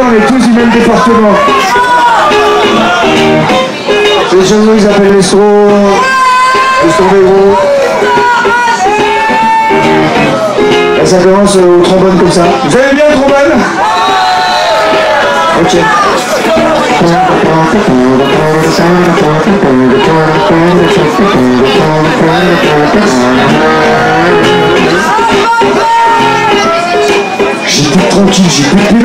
on est tous du même département. C'est chez nous, ils appellent les sauts, les sauts Et ça commence au trombone comme ça. Vous allez bien, trombone? Ok. J'étais tranquille, j'étais plus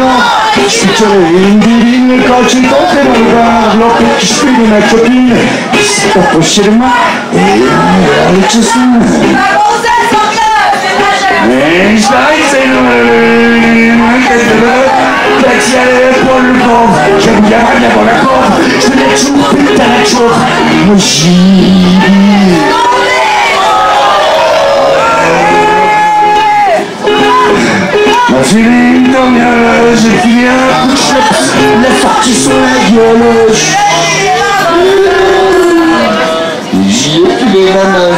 là. Je suis tiré une divine quand j'ai entré dans le bar. L'enquête qui je fais de ma copine s'est approché de moi et avec ce son. Et je parie, c'est le taxi à j'ai fini un coup de choc, la sortie sur la gueule. J'y ai filé la main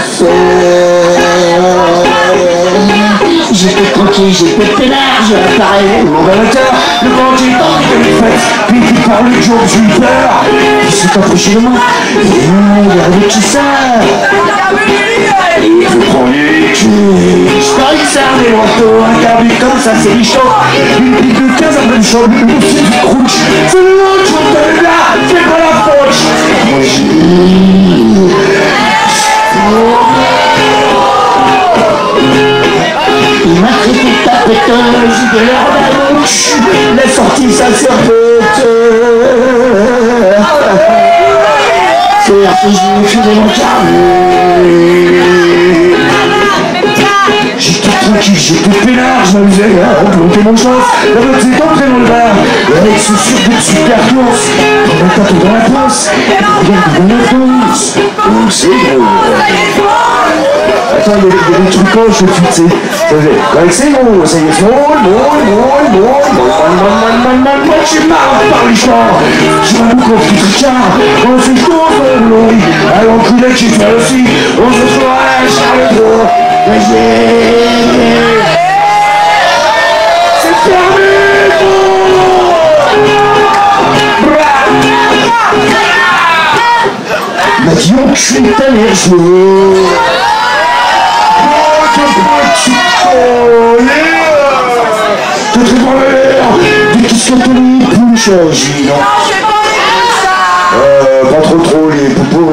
J'étais tranquille, j'étais peinard, j'ai appareil, mon relateur, le bandit dans les fêtes, puis du jour, j'ai eu peur, il s'est approché de moi, il a avec qui ça le que un éloigneau, un carbu comme ça c'est chaud, une pique de 15 à même chaud, une aussi du crunch, c'est l'autre, je te là, fais pas la poche j'ai... Il m'a de à bouche, la sortie. C'est RPG, filé mon carnet. J'étais tranquille, j'étais peinard, je m'amusais à mon chance. La beauté d'entrer dans le bar, avec ce surtout de super course. On a tapé dans la place, regarde dans la France. Oh, c'est drôle. Attends, il y a des poches au-dessus, tu c'est bon, ça y est, c'est bon, man, man, man, man, j'ai marre de parler fort. Je m'avoue qu'on fait tricard, on fait chaud, on glory. À l'enculé qui fait aussi, on se soirée, Charles Gros. Mais j'ai... T'es très dans l'air. Des qui Euh, pas trop trop les poupons,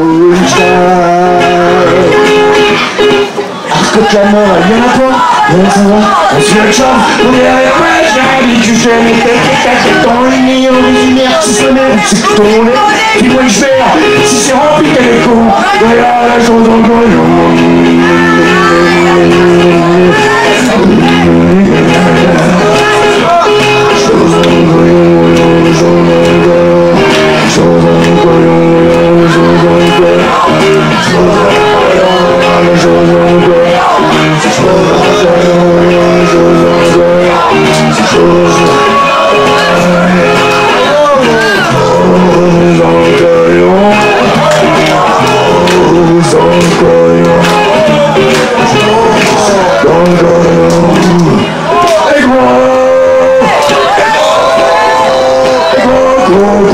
Arcote la mort, elle vient à toi ça va On se fait le champ, on est derrière moi, j'ai mes têtes et cachettes dans le nez, on est une merde, si ce n'est, c'est que ton nez, puis moi je vais, 我要的手中歌，有我一人。手中歌，有我一人。手中歌，手中歌，手中歌，手中歌，手中歌，手中歌，手中歌。Senhor.